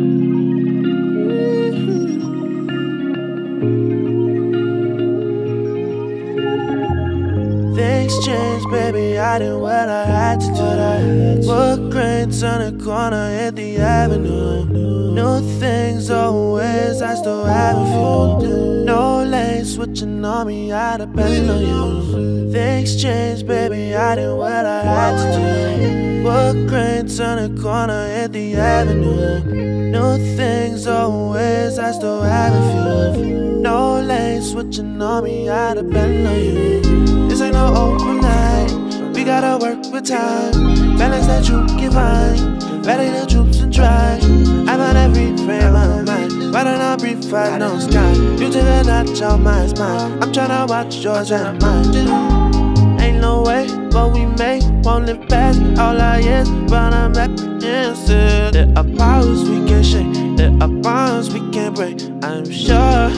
Mm-hmm. Things changed, baby. I did what I had to do. That. Great, turn the corner, hit the avenue. New things always, I still haven't figured out. Switching on me, I depend on you. Things changed, baby, I did what I had to do. Wood grains on the corner, hit the avenue. New things always, I still have a few. No lane switching on me, I depend on you. This ain't no overnight. We gotta work with time. Balance that you can find. Rally the troops and try. I'm on every frame of. Why don't I breathe fire, no sky? You take a notch out my spine. I'm tryna watch yours and mine. Ain't no way but we make won't live past all our years. But I'm back answer. There are powers we can shake. There are bonds we can break. I'm sure.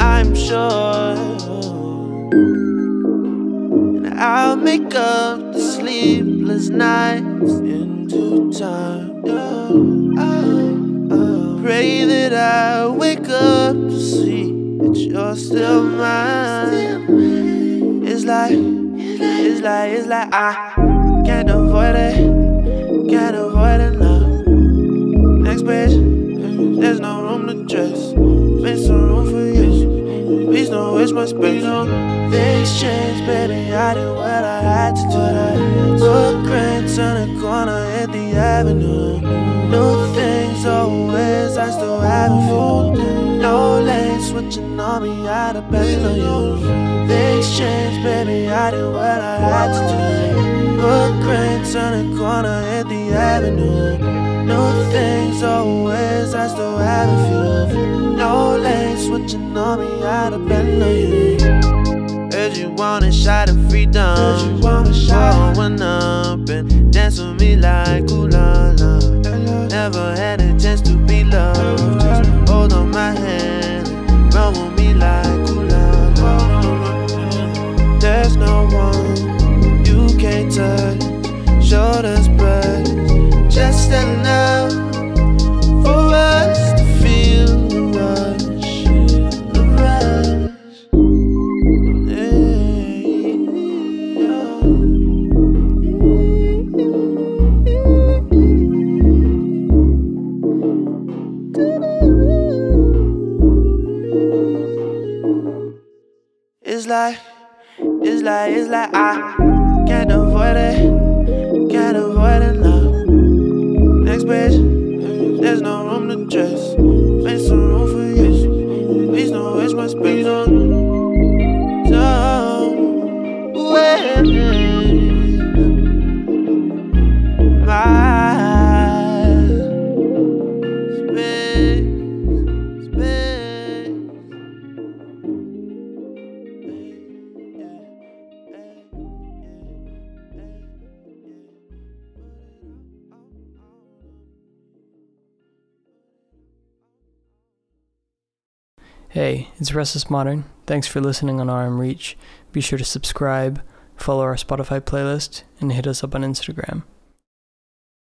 I'm sure. And I'll make up the sleepless nights into time. Oh. Pray that I wake up to see that you're still mine. It's like, it's like, it's like I can't avoid it, can't avoid it now. Next page, there's no room to dress. Make some room for you. Please don't waste my space on things change, baby. I did what I had to do. Book grants on the corner, hit the avenue. New things always, I still have a few. No lane switching on me, I depend on you. Things change, baby. I did what I had to do. Book grants on the corner, hit the avenue. New things always, I still have a few. No lane switching on me, I depend on you. Heard you want a shot of freedom. Heard you want a shot. One up and dance with me like ooh la la. Never had It's like, it's like, it's like I can't avoid it, can't avoid it now. Next bitch, there's no room to dress. Make some room for you. Please don't waste my space Hey, it's Restless Modern. Thanks for listening on RM Reach. Be sure to subscribe, follow our Spotify playlist, and hit us up on Instagram.